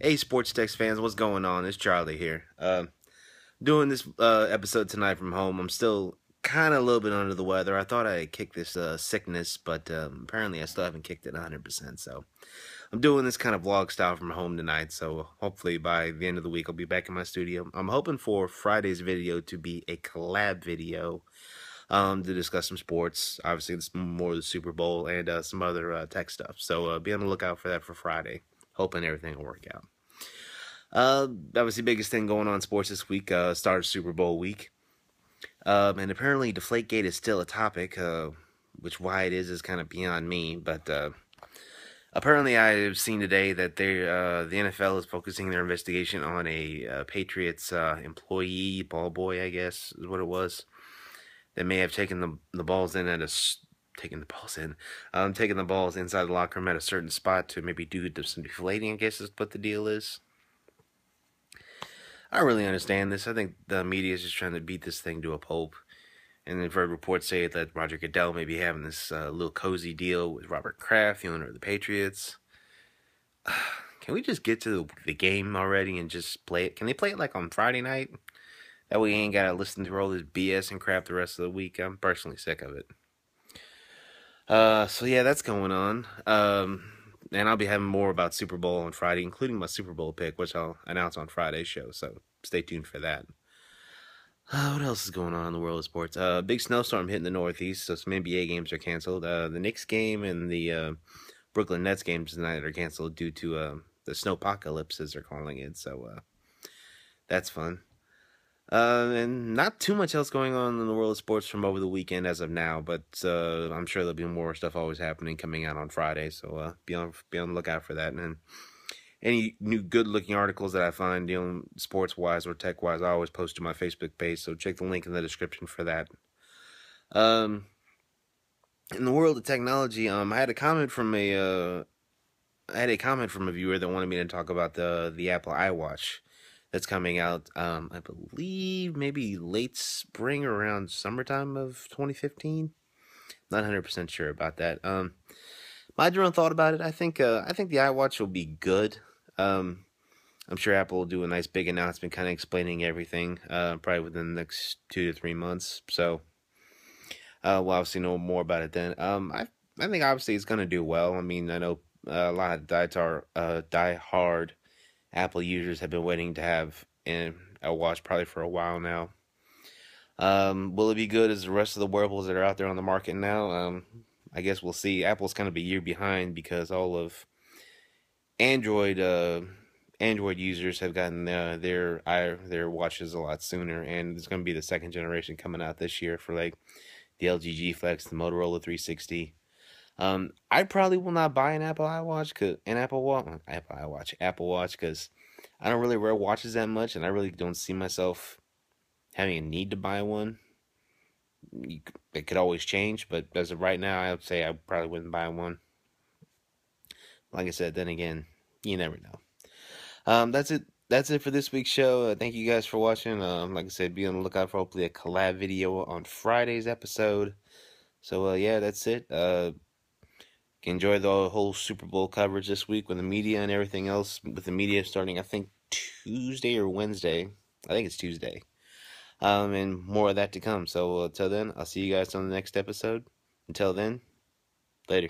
Hey, SportsTech fans, what's going on? It's Charlie here. Uh, doing this uh, episode tonight from home. I'm still kind of a little bit under the weather. I thought I had kicked this uh, sickness, but um, apparently I still haven't kicked it 100%. So I'm doing this kind of vlog style from home tonight. So hopefully by the end of the week, I'll be back in my studio. I'm hoping for Friday's video to be a collab video um, to discuss some sports. Obviously, it's more the Super Bowl and uh, some other uh, tech stuff. So uh, be on the lookout for that for Friday. Hoping everything will work out. Uh, the biggest thing going on sports this week. Uh, started Super Bowl week. Um, and apparently Deflategate is still a topic, uh, which why it is is kind of beyond me. But uh, apparently I've seen today that they, uh, the NFL is focusing their investigation on a uh, Patriots uh, employee, ball boy, I guess is what it was, that may have taken the, the balls in at a taking the balls in, um, taking the balls inside the locker room at a certain spot to maybe do some deflating. I guess is what the deal is. I don't really understand this. I think the media is just trying to beat this thing to a pulp. And I've heard reports say that Roger Goodell may be having this uh, little cozy deal with Robert Kraft, the owner of the Patriots. Can we just get to the game already and just play it? Can they play it like on Friday night? That way you ain't got to listen to all this BS and crap the rest of the week. I'm personally sick of it. Uh, so yeah, that's going on. Um, and I'll be having more about Super Bowl on Friday, including my Super Bowl pick, which I'll announce on Friday's show. So stay tuned for that. Uh, what else is going on in the world of sports? Uh, big snowstorm hitting the Northeast, so some NBA games are canceled. Uh, the Knicks game and the uh, Brooklyn Nets games tonight are canceled due to uh, the snowpocalypse, as they're calling it. So uh, that's fun. Uh, and not too much else going on in the world of sports from over the weekend as of now, but uh, I'm sure there'll be more stuff always happening coming out on Friday. So uh, be on be on the lookout for that. And any new good looking articles that I find dealing sports wise or tech wise, I always post to my Facebook page. So check the link in the description for that. Um, in the world of technology, um, I had a comment from a uh, I had a comment from a viewer that wanted me to talk about the the Apple iWatch that's coming out, um, I believe maybe late spring or around summertime of 2015. Not 100% sure about that. Um, my general thought about it, I think uh, I think the iWatch will be good. Um, I'm sure Apple will do a nice big announcement, kind of explaining everything, uh, probably within the next two to three months. So uh, we'll obviously know more about it then. Um, I I think obviously it's gonna do well. I mean, I know a lot of die, uh, die hard Apple users have been waiting to have in a watch probably for a while now. Um, will it be good as the rest of the wearables that are out there on the market now? Um, I guess we'll see. Apple's kind of a year behind because all of Android uh, Android users have gotten uh, their their watches a lot sooner, and it's going to be the second generation coming out this year for like the LG G Flex, the Motorola 360. Um, I probably will not buy an Apple iWatch, cause an Apple Watch, Apple iWatch, Apple Watch, because I don't really wear watches that much, and I really don't see myself having a need to buy one. It could always change, but as of right now, I would say I probably wouldn't buy one. Like I said, then again, you never know. Um, that's it. That's it for this week's show. Uh, thank you guys for watching. Um, like I said, be on the lookout for hopefully a collab video on Friday's episode. So uh, yeah, that's it. Uh, enjoy the whole Super Bowl coverage this week with the media and everything else. With the media starting, I think Tuesday or Wednesday. I think it's Tuesday. Um, and more of that to come. So until then, I'll see you guys on the next episode. Until then, later.